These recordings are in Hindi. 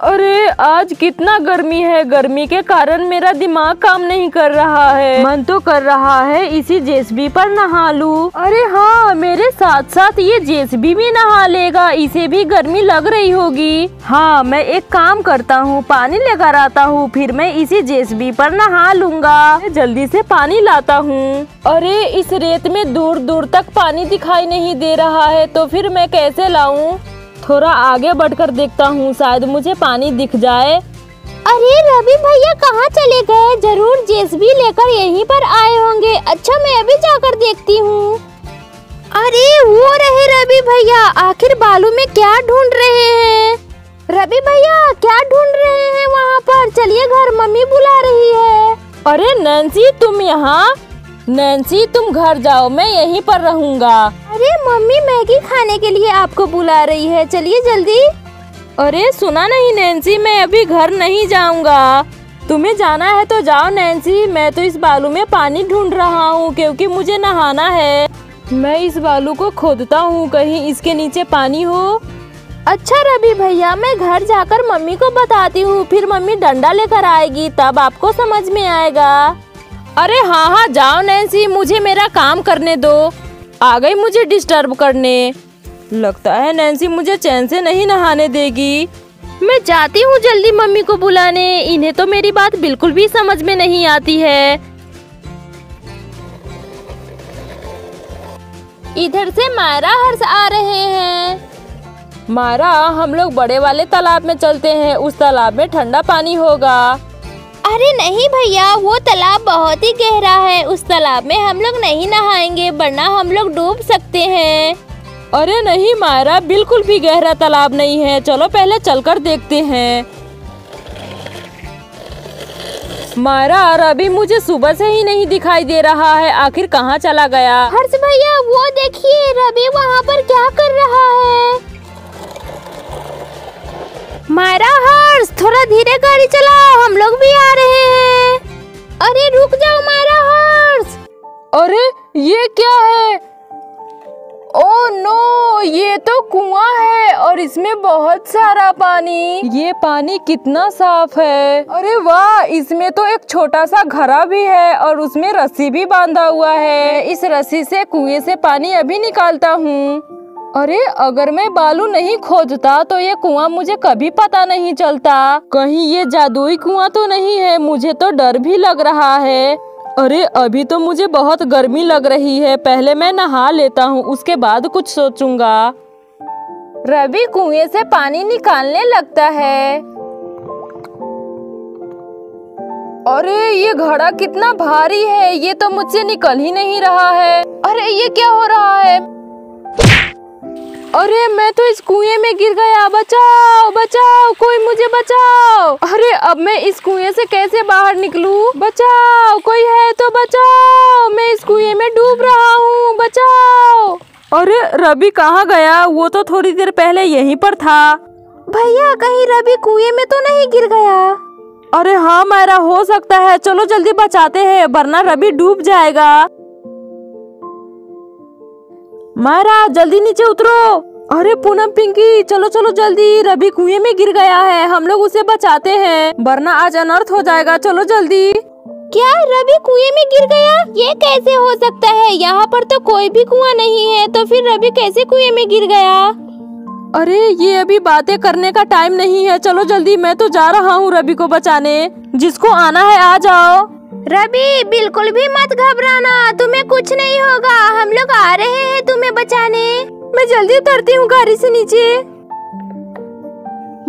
अरे आज कितना गर्मी है। गर्मी के कारण मेरा दिमाग काम नहीं कर रहा है। मन तो कर रहा है इसी जेसबी पर नहा लूँ। अरे हाँ मेरे साथ साथ ये जेसबी भी नहा लेगा। इसे भी गर्मी लग रही होगी। हाँ मैं एक काम करता हूँ पानी लेकर आता हूँ फिर मैं इसी जेसबी पर नहा लूँगा। मैं जल्दी से पानी लाता हूँ। अरे इस रेत में दूर दूर तक पानी दिखाई नहीं दे रहा है तो फिर मैं कैसे लाऊं? थोड़ा आगे बढ़कर देखता हूँ शायद मुझे पानी दिख जाए। अरे रवि भैया कहाँ चले गए? ज़रूर जेसबी लेकर यहीं पर आए होंगे। अच्छा मैं अभी जाकर देखती हूँ। अरे वो रहे रवि भैया आखिर बालू में क्या ढूंढ रहे हैं? रवि भैया क्या ढूंढ रहे हैं वहाँ पर? चलिए घर मम्मी बुला रही है। अरे नैन्सी तुम यहाँ? नैन्सी तुम घर जाओ मैं यहीं पर रहूँगा। मम्मी मैगी खाने के लिए आपको बुला रही है। चलिए जल्दी। अरे सुना नहीं नैन्सी मैं अभी घर नहीं जाऊँगा। तुम्हें जाना है तो जाओ नैन्सी। मैं तो इस बालू में पानी ढूंढ रहा हूँ क्योंकि मुझे नहाना है। मैं इस बालू को खोदता हूँ कहीं इसके नीचे पानी हो। अच्छा रवि भैया मैं घर जाकर मम्मी को बताती हूँ फिर मम्मी डंडा लेकर आएगी तब आपको समझ में आएगा। अरे हाँ हाँ जाओ नैन्सी मुझे मेरा काम करने दो। आ गई मुझे डिस्टर्ब करने। लगता है नैन्सी मुझे चैन से नहीं नहाने देगी। मैं जाती हूँ जल्दी मम्मी को बुलाने। इन्हें तो मेरी बात बिल्कुल भी समझ में नहीं आती है। इधर से मायरा हर्ष आ रहे हैं। मायरा हम लोग बड़े वाले तालाब में चलते हैं। उस तालाब में ठंडा पानी होगा। अरे नहीं भैया वो तालाब बहुत ही गहरा है। उस तालाब में हम लोग नहीं नहाएँगे वरना हम लोग डूब सकते हैं। अरे नहीं मायरा बिल्कुल भी गहरा तालाब नहीं है। चलो पहले चलकर देखते हैं। मायरा अभी मुझे सुबह से ही नहीं दिखाई दे रहा है। आखिर कहाँ चला गया? हर्ष भैया वो देखिए रवि वहाँ पर क्या कर रहा है? मायरा हर्ष थोड़ा धीरे गाड़ी चलाओ। हम लोग अरे, रुक जाओ मायरा हर्ष अरे, ये क्या है? ओ नो, ये तो कुआँ है और इसमें बहुत सारा पानी। ये पानी कितना साफ़ है? अरे वाह, इसमें तो एक छोटा सा घड़ा भी है और उसमें रस्सी भी बांधा हुआ है। इस रस्सी से कुएँ से पानी अभी निकालता हूँ। अरे, अगर मैं बालू नहीं खोदता तो ये कुआँ मुझे कभी पता नहीं चलता। कहीं ये जादुई कुआँ तो नहीं है? मुझे तो डर भी लग रहा है। अरे, अभी तो मुझे बहुत गर्मी लग रही है। पहले मैं नहा लेता हूँ, उसके बाद कुछ सोचूँगा। रवि कुएँ से पानी निकालने लगता है। अरे, ये घड़ा कितना भारी है। ये तो मुझसे निकल ही नहीं रहा है। अरे, ये क्या हो रहा है? अरे मैं तो इस कुएँ में गिर गया। बचाओ बचाओ कोई मुझे बचाओ। अरे अब मैं इस कुएँ से कैसे बाहर निकलूं? बचाओ कोई है तो बचाओ। मैं इस कुएँ में डूब रहा हूँ। बचाओ। अरे रवि कहाँ गया? वो तो थोड़ी देर पहले यहीं पर था। भैया कहीं रवि कुएँ में तो नहीं गिर गया? अरे हाँ मेरा हो सकता है। चलो जल्दी बचाते हैं वरना रवि डूब जाएगा। मारा जल्दी नीचे उतरो। अरे पूनम पिंकी चलो चलो जल्दी। रवि कुएँ में गिर गया है हम लोग उसे बचाते हैं वरना आज अनर्थ हो जाएगा। चलो जल्दी। क्या रवि कुएँ में गिर गया? ये कैसे हो सकता है? यहाँ पर तो कोई भी कुआँ नहीं है तो फिर रवि कैसे कुएँ में गिर गया? अरे ये अभी बातें करने का टाइम नहीं है। चलो जल्दी मैं तो जा रहा हूँ रवि को बचाने। जिसको आना है आ जाओ। रवि, बिल्कुल भी मत घबराना, तुम्हें कुछ नहीं होगा। हम लोग आ रहे हैं तुम्हें बचाने। मैं जल्दी उतरती हूँ गाड़ी से नीचे।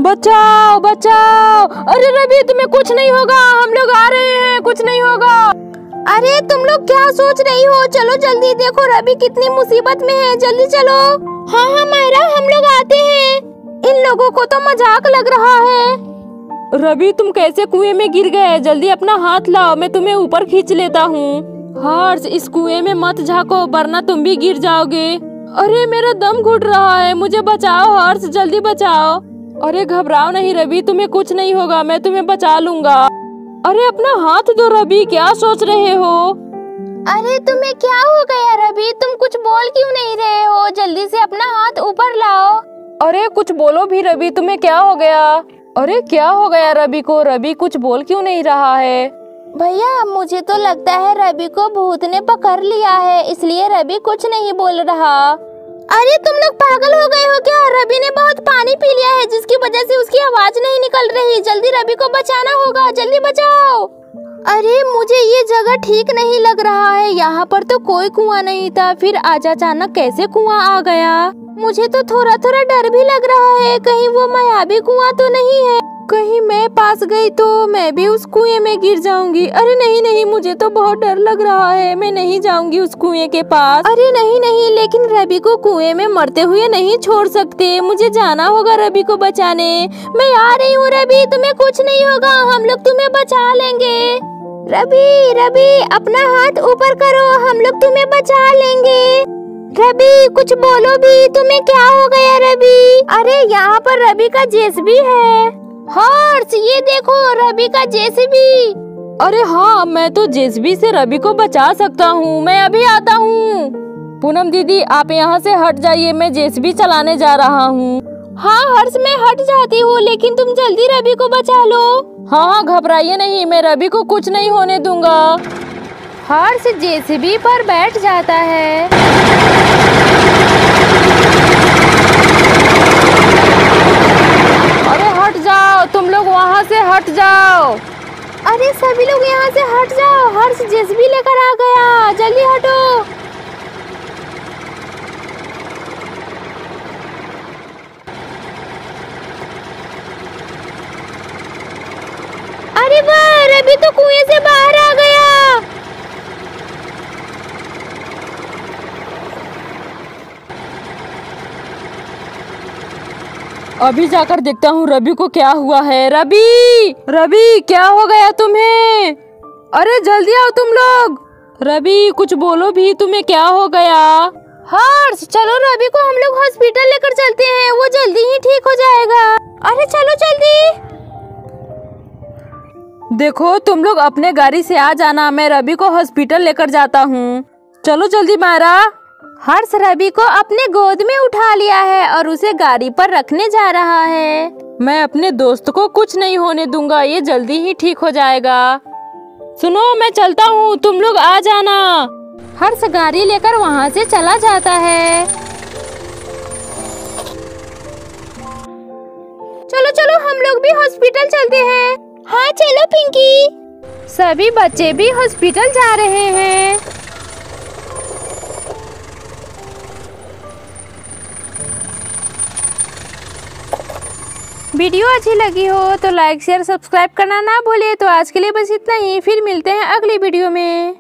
बचाओ बचाओ। अरे रवि, तुम्हें कुछ नहीं होगा। हम लोग आ रहे हैं, कुछ नहीं होगा। अरे, तुम लोग क्या सोच रही हो? चलो जल्दी देखो रवि कितनी मुसीबत में है। जल्दी चलो। हाँ हाँ मायरा, हम लोग आते हैं। इन लोगों को तो मज़ाक लग रहा है। रवि तुम कैसे कुएँ में गिर गए? जल्दी अपना हाथ लाओ मैं तुम्हें ऊपर खींच लेता हूँ। हर्ष इस कुएँ में मत झाको वरना तुम भी गिर जाओगे। अरे मेरा दम घुट रहा है मुझे बचाओ हर्ष जल्दी बचाओ। अरे घबराओ नहीं रवि तुम्हें कुछ नहीं होगा मैं तुम्हें बचा लूँगा। अरे अपना हाथ दो रवि क्या सोच रहे हो? अरे तुम्हें क्या हो गया रवि? तुम कुछ बोल क्यों नहीं रहे हो? जल्दी से अपना हाथ ऊपर लाओ। अरे कुछ बोलो भी रवि तुम्हें क्या हो गया? अरे, क्या हो गया रवि को? रवि कुछ बोल क्यों नहीं रहा है? भैया, मुझे तो लगता है रवि को भूत ने पकड़ लिया है, इसलिए रवि कुछ नहीं बोल रहा। अरे, तुम लोग पागल हो गए हो क्या? रवि ने बहुत पानी पी लिया है, जिसकी वजह से उसकी आवाज़ नहीं निकल रही। जल्दी रवि को बचाना होगा, जल्दी बचाओ। अरे, मुझे ये जगह ठीक नहीं लग रहा है। यहाँ पर तो कोई कुआँ नहीं था। फिर आज अचानक कैसे कुआँ आ गया? मुझे तो थोड़ा थोड़ा डर भी लग रहा है। कहीं वो मायावी कुआँ तो नहीं है? कहीं मैं पास गई तो मैं भी उस कुएँ में गिर जाऊँगी। अरे, नहीं नहीं, मुझे तो बहुत डर लग रहा है। मैं नहीं जाऊँगी उस कुएँ के पास। अरे, नहीं नहीं, लेकिन रवि को कुएँ में मरते हुए नहीं छोड़ सकते। मुझे जाना होगा रवि को बचाने। मैं आ रही हूँ रवि, तुम्हें कुछ नहीं होगा। हम लोग तुम्हें बचा लेंगे। रवि रवि, अपना हाथ ऊपर करो, हम लोग तुम्हें बचा लेंगे। रवि, कुछ बोलो भी, तुम्हें क्या हो गया रवि? अरे, यहाँ पर रवि का जेसीबी है। हर्ष, ये देखो, रवि का जेसीबी अरे हाँ मैं तो जेसबी से रवि को बचा सकता हूँ, मैं अभी आता हूँ। पूनम दीदी, आप यहाँ से हट जाइए, मैं जेसबी चलाने जा रहा हूँ। हाँ हर्ष, मैं हट जाती हूँ, लेकिन तुम जल्दी रवि को बचा लो। हाँ हाँ घबराइए नहीं मैं रवि को कुछ नहीं होने दूँगा। हर्ष जेसीबी पर बैठ जाता है। अरे हट जाओ तुम लोग वहाँ से हट जाओ। अरे सभी लोग यहाँ से हट जाओ हर्ष जेसीबी लेकर आ गया जल्दी हटो अरे वाह रवि तो कुएँ से बाहर आ गया अभी जाकर देखता हूँ रवि को क्या हुआ है। रवि! रवि क्या हो गया तुम्हें? अरे जल्दी आओ तुम लोग। रवि कुछ बोलो भी तुम्हें क्या हो गया? हर्ष चलो रवि को हम लोग हॉस्पिटल लेकर चलते हैं। वो जल्दी ही ठीक हो जाएगा। अरे चलो जल्दी। देखो तुम लोग अपने गाड़ी से आ जाना। मैं रवि को हॉस्पिटल लेकर जाता हूँ। चलो जल्दी मायरा हर्ष रवि को अपने गोद में उठा लिया है और उसे गाड़ी पर रखने जा रहा है। मैं अपने दोस्त को कुछ नहीं होने दूँगा ये जल्दी ही ठीक हो जाएगा। सुनो मैं चलता हूँ तुम लोग आ जाना। हर्ष गाड़ी लेकर वहाँ से चला जाता है। चलो चलो हम लोग भी हॉस्पिटल चलते हैं। हाँ चलो पिंकी। सभी बच्चे भी हॉस्पिटल जा रहे हैं। वीडियो अच्छी लगी हो तो लाइक शेयर सब्सक्राइब करना ना भूलिए तो आज के लिए बस इतना ही। फिर मिलते हैं अगली वीडियो में।